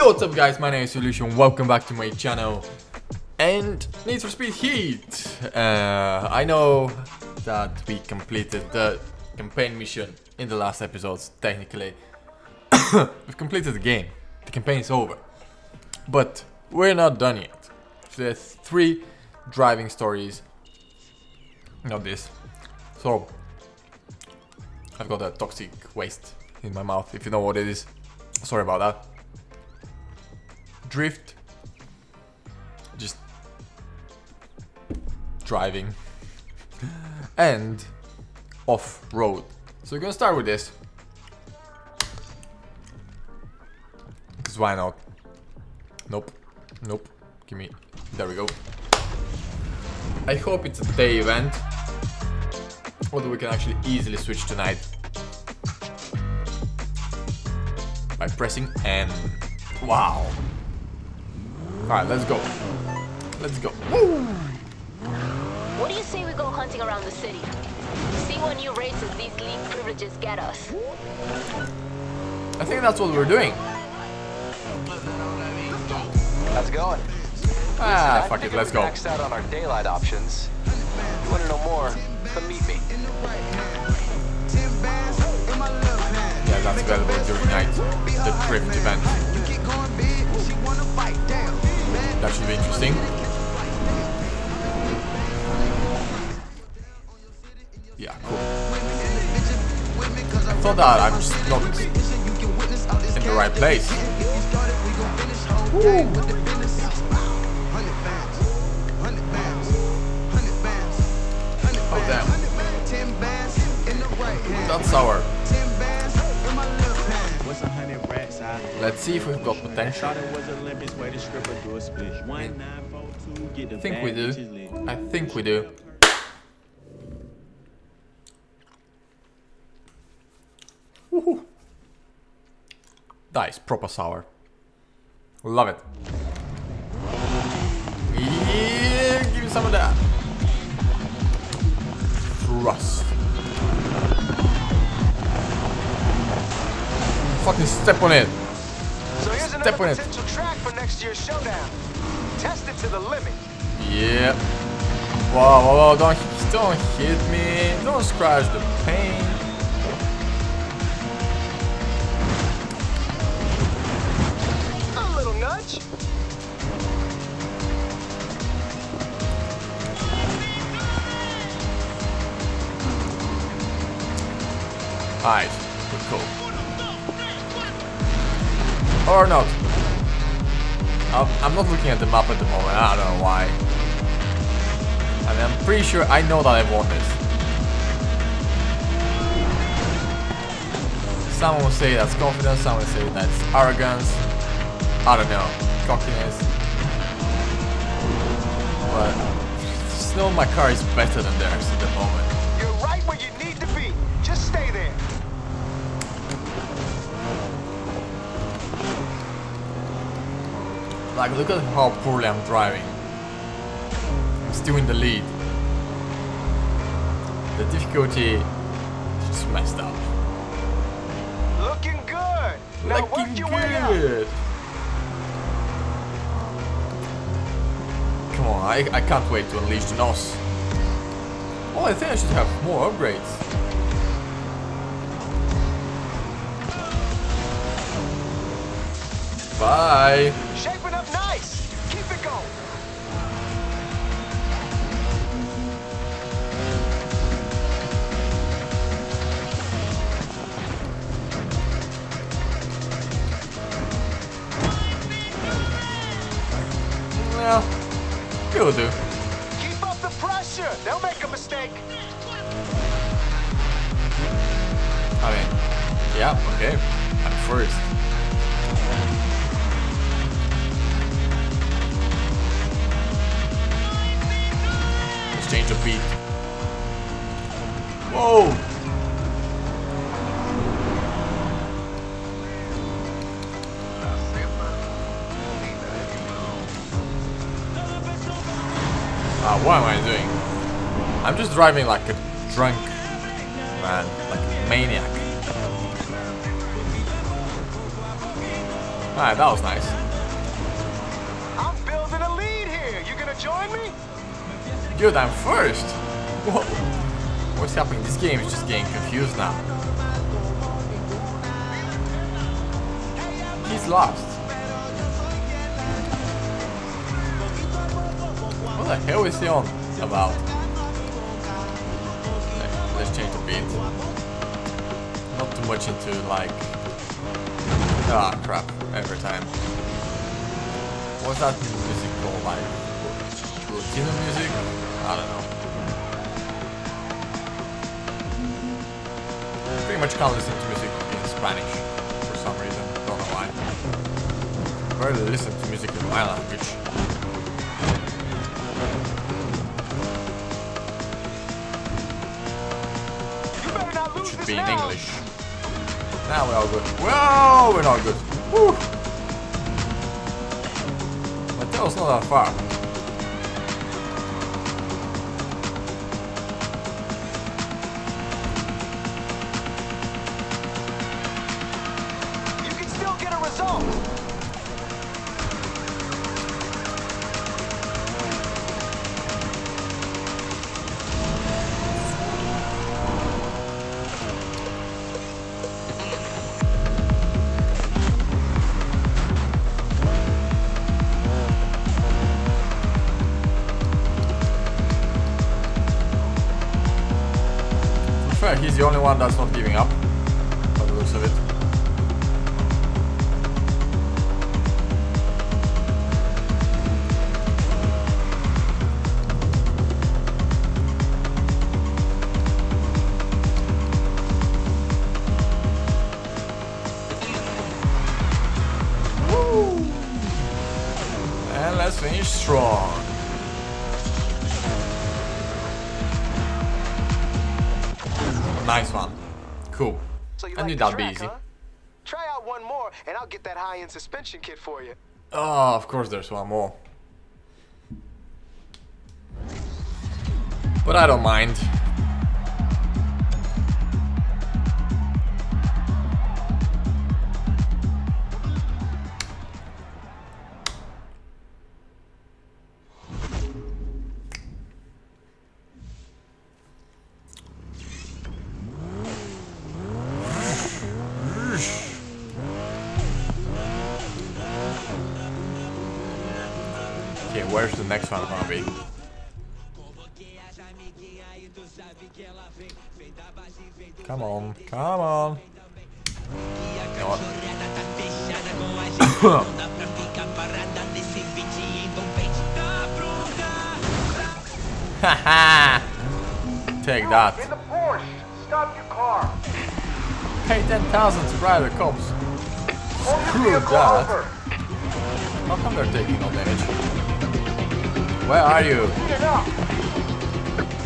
Yo, what's up guys, my name is Ivolution, welcome back to my channel and Need for Speed Heat. Uh, I know that we completed the campaign mission in the last episodes, technically. We've completed the game, the campaign is over. But we're not done yet. There's three driving stories, not this. So, I've got a toxic waste in my mouth, if you know what it is. Sorry about that. Drift. Just driving. and off-road. So we're gonna start with this. Because why not? Nope. Nope. Give me... There we go. I hope it's a day event. Although we can actually easily switch tonight. By pressing N. Wow. Alright, let's go. Let's go. Woo! What do you say we go hunting around the city? See what new races these league privileges get us. I think that's what we're doing. How's it going? Ah, I fuck it, let's go. Maxed out on our daylight options. You want to know more? Come meet me. Yeah, that's available during night. The drift event. That should be interesting. Yeah, cool. I thought that I'm just not in the right place. Oh damn. That's sour. Let's see if we've got potential. I think we do. I think we do. Woohoo. That is proper sour. Love it. Yeah, give me some of that. Thrust. Fucking step on it. Step on it. potential track for next year's showdown. Test it to the limit. Yep. Whoa, whoa, whoa, don't, don't hit me. Don't scratch the paint. A little nudge. Alright, cool. Or not. I'm, not looking at the map at the moment, I don't know why. I mean, I'm pretty sure I know that I won this. Someone will say that's confidence, someone will say that's arrogance. I don't know, cockiness. But still my car is better than theirs at the moment. Like, look at how poorly I'm driving. I'm still in the lead. The difficulty is just messed up. Looking good. Now Looking your way up. good. Come on, I, I can't wait to unleash the NOS. Oh, I think I should have more upgrades. Bye. Do. Keep up the pressure. They'll make a mistake. I mean, yeah, okay. I'm first. Let's change the beat. Whoa! What am I doing? I'm just driving like a drunk man, like a maniac. Alright, that was nice. I'm building a lead here. You gonna join me? Dude, I'm first! Whoa. What's happening? This game is just getting confused now. He's lost. What the hell is he on about? Let's change the beat. Not too much into like... Ah, crap. Every time. What's that music called? Like... Latino music? I don't know. Pretty much can't listen to music in Spanish for some reason. Don't know why. Barely listen to music in my language. Be in now. English. Now we're all good. Whoa, we're not good. Woo. But that was not that far. He's the only one that's not giving up. So you I like that'd be track, easy. huh? Try out one more, and I'll get that high-end suspension kit for you. Oh, of course there's one more. But I don't mind. Come on, come on. You know what? Haha! Take that. the Porsche. Stop your car. Pay 10,000 to bribe the cops. Screw that. How come they're taking no damage? Where are you?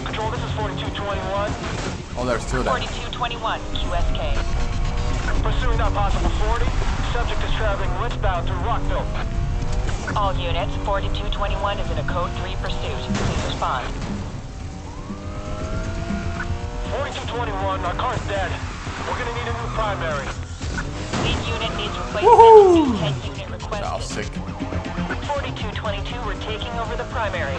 Control, this is 4221. Oh, they're still there. 4221 QSK. Pursuing that possible 40. Subject is traveling westbound through Rockville. All units, 4221 is in a code 3 pursuit. Please respond. 4221, our car's dead. We're gonna need a new primary. Lead unit needs replacement. New 10 unit That was requested. sick. 4222, we're taking over the primary.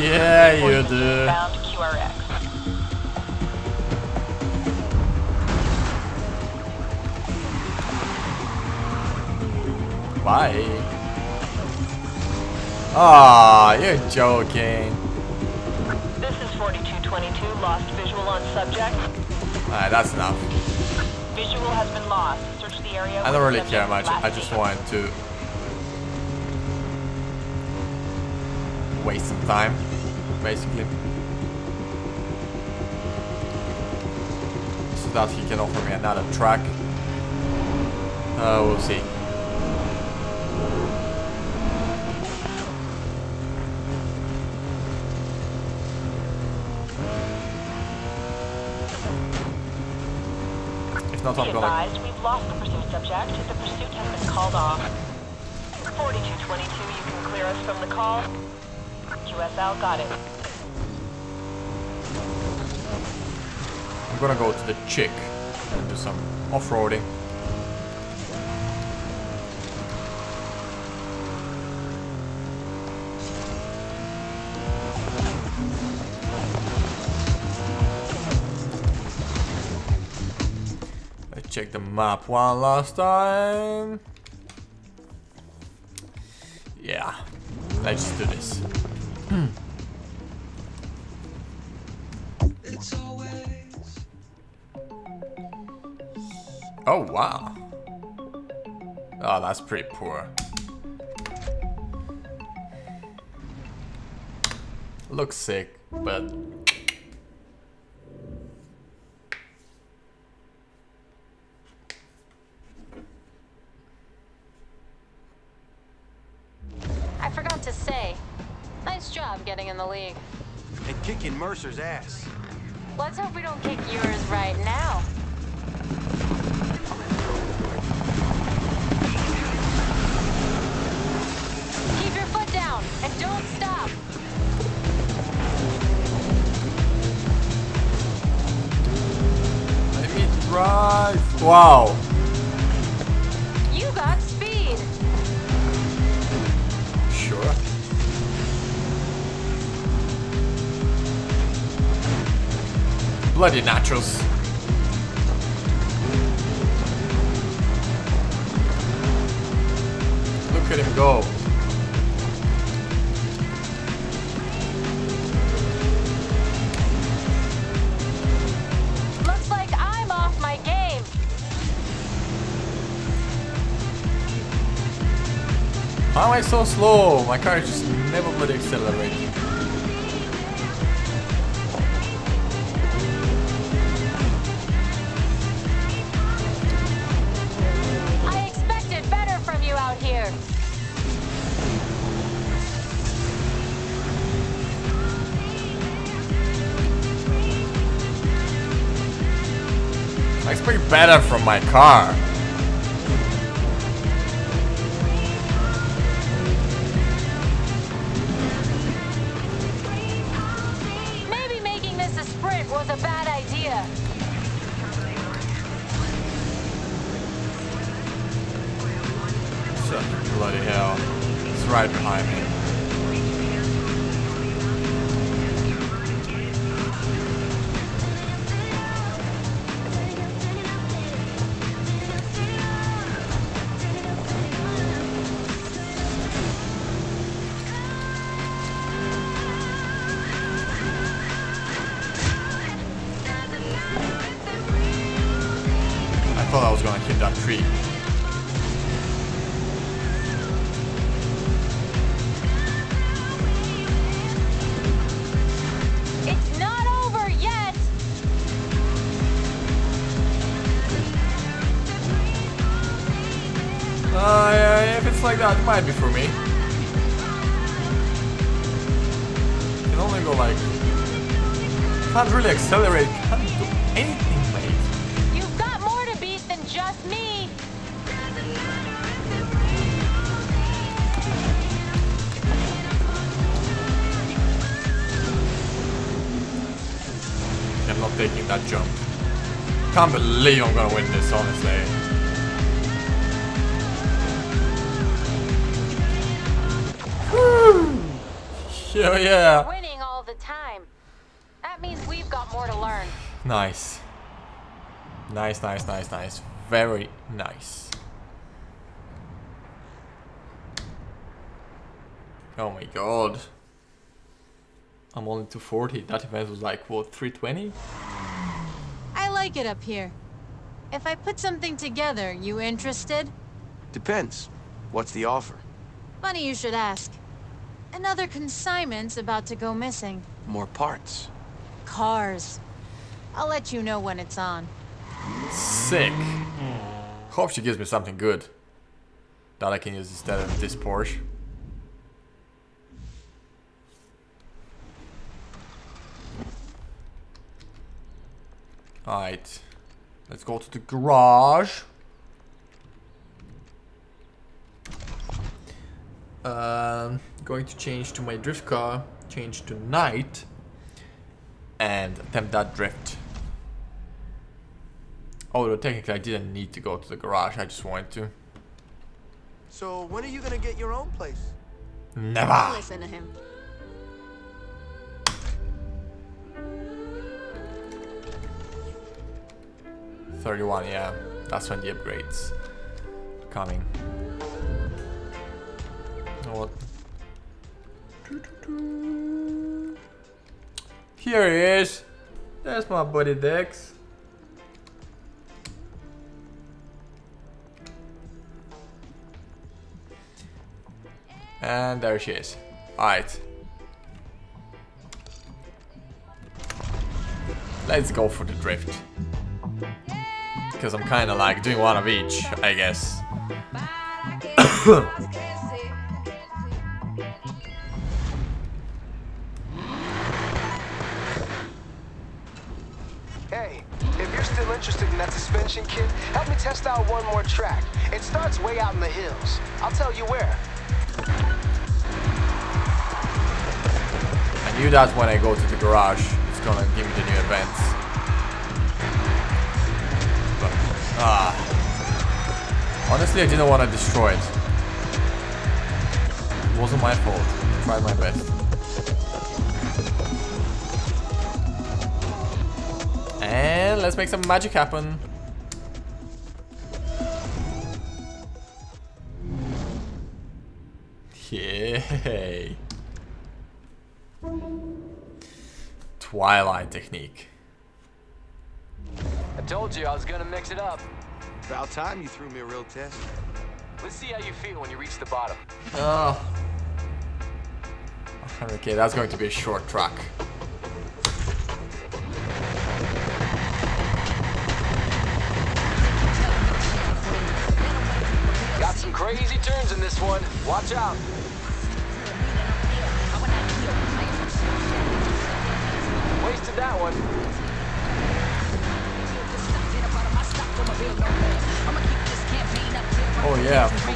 Yeah, you do. Bye. Ah, you're joking. This is 4222, lost visual on subject. Alright, that's enough. Visual has been lost. Search the area. I don't really care much. I just wanted to waste some time, basically. So that he can offer me another track. Uh, we'll see. If not, I'm gonna... we've lost the pursuit subject. The pursuit has been called off. 4222, you can clear us from the call. Got it. I'm gonna go to the chick and do some off-roading. Check the map one last time. Yeah, let's do this. Hmm. Oh wow. Oh, that's pretty poor. Looks sick, but I forgot to say, nice job getting in the league. and kicking Mercer's ass. Let's hope we don't kick yours right now. Keep your foot down and don't stop. let me drive. Wow. Bloody naturals. Look at him go. Looks like I'm off my game. How am I so slow? My car is just never bloody accelerating. Expect better from my car. Not over yet. Uh, yeah, if it's like that, it might be for me. Can only go like... Can't really accelerate, taking that jump. Can't believe I'm gonna win this, honestly. Woo! Yeah, yeah. Winning all the time. That means we've got more to learn. Nice. Nice, nice, nice, nice. Very nice. Oh my god. I'm only 240. That event was like, what, 320? I like it up here. If I put something together, you interested? Depends. What's the offer? Funny you should ask. Another consignment's about to go missing. More parts. Cars. I'll let you know when it's on. Sick. Hope she gives me something good. That I can use instead of this Porsche. Alright. Let's go to the garage. Um, going to change to my drift car, change to night, and attempt that drift. Although technically I didn't need to go to the garage, I just wanted to. So when are you gonna get your own place? Never! Listen to him. Thirty-one, yeah. That's when the upgrades coming. What? Here he is. There's my buddy Dex. And there she is. Alright. Let's go for the drift. Because I'm kinda like doing one of each, I guess. Hey, if you're still interested in that suspension kit, help me test out one more track. It starts way out in the hills. I'll tell you where. I knew that when I go to the garage, it's gonna give me the new events. Ah. Honestly, I didn't want to destroy it. It wasn't my fault. I tried my best. And let's make some magic happen. Yay. Twilight technique. I told you I was gonna mix it up. About time you threw me a real test. Let's see how you feel when you reach the bottom. Oh. Okay, that's going to be a short track. Got some crazy turns in this one. Watch out. Wasted that one.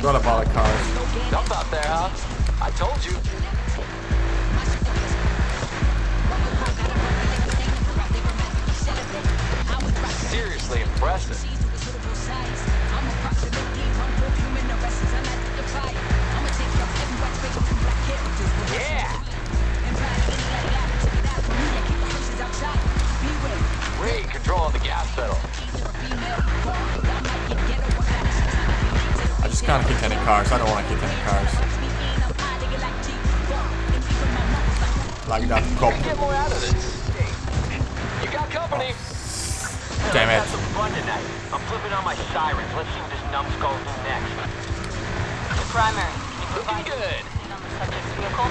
Yeah, forgot about the cars. Dump out there, huh? I told you. Seriously impressive. Yeah! Great control on the gas pedal. I just can't hit any cars. I don't want to hit any cars. Like that cop. Get more out of this. You got company. Damn it. Some fun tonight. I'm flipping on my sirens. Let's see what this numbskull do next. Primary, can you provide Looking good. information on the subject's vehicle?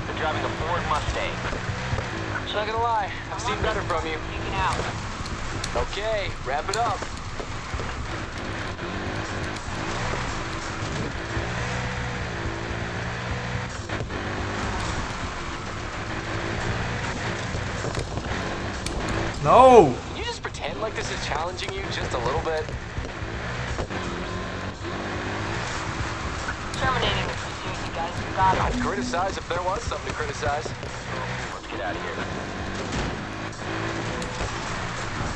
They're driving a Ford Mustang. Not gonna lie, I've seen better from you. Taken out. Okay, wrap it up. No! Can you just pretend like this is challenging you just a little bit? Terminating the pursuit, you guys. Got it. I'd criticize if there was something to criticize. Let's get out of here.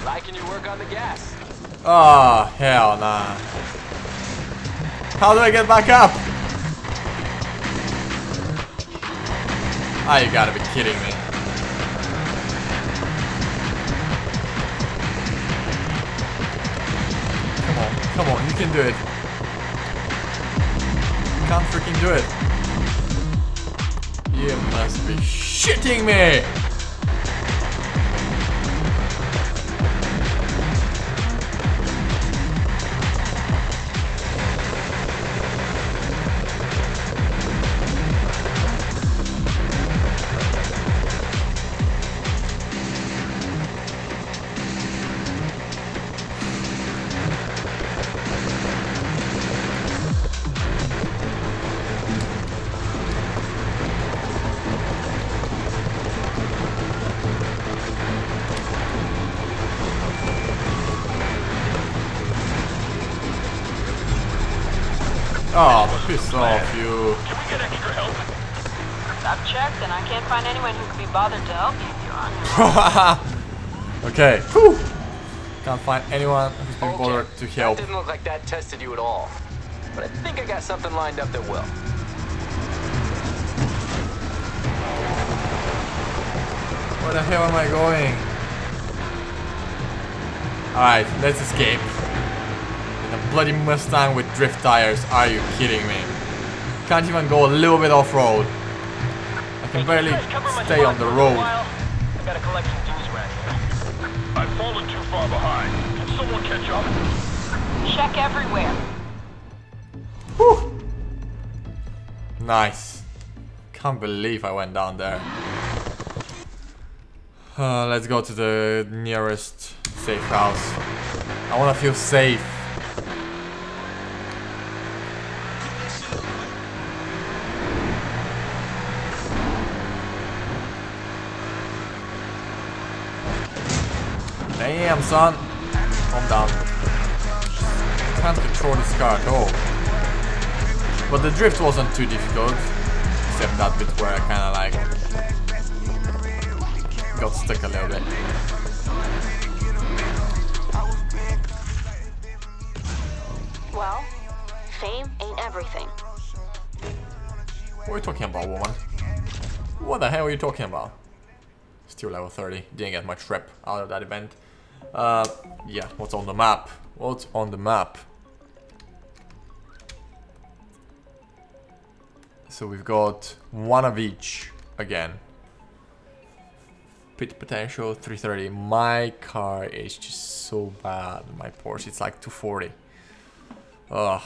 Liking your work on the gas. Oh, hell nah. How do I get back up? Ah, you gotta be kidding me. Can do it. Can't freaking do it. You must be shitting me! Piss off, you. Can we get extra help? I've checked, and I can't find anyone who could be bothered to help you you're on your okay. Whew. Can't find anyone who's been bothered to help. That didn't look like that tested you at all. But I think I got something lined up that will. Where the hell am I going? Alright, let's escape. In a bloody Mustang with drift tires, are you kidding me? Can't even go a little bit off-road. I can barely Guys, cover my stay on the for a little road. while. I gotta collect some dues around here. I've fallen too far behind. Can someone catch up? Check everywhere. Whew. Nice. Can't believe I went down there. Uh, let's go to the nearest safe house. I wanna feel safe. Damn, son. Calm down. Can't control this car at all. But the drift wasn't too difficult. Except that bit where I kinda like got stuck a little bit. Well, fame ain't everything. What are you talking about, woman? What the hell are you talking about? Still level 30. Didn't get much rep out of that event. Uh, yeah, what's on the map? What's on the map? So we've got one of each again. Pit potential 330. My car is just so bad. My Porsche, it's like 240. Ugh.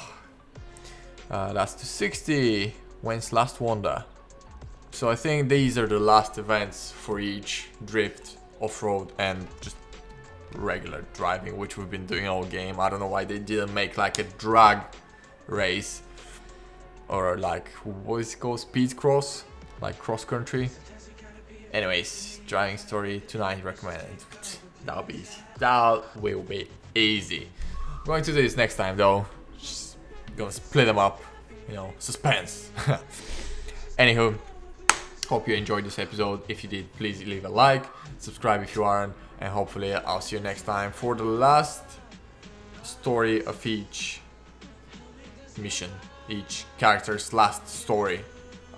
Uh, that's 260. When's last wonder? So I think these are the last events for each drift, off-road and just regular driving, which we've been doing all game. I don't know why they didn't make like a drag race or like what is it called, speed cross, like cross country. Anyways, driving story tonight recommended. That'll be. That will be easy. going to do this next time though. Just gonna split them up. You know, suspense. Anywho, hope you enjoyed this episode. If you did, please leave a like, subscribe if you aren't, and hopefully I'll see you next time for the last story of each mission, each character's last story.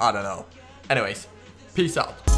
I don't know. Anyways, peace out.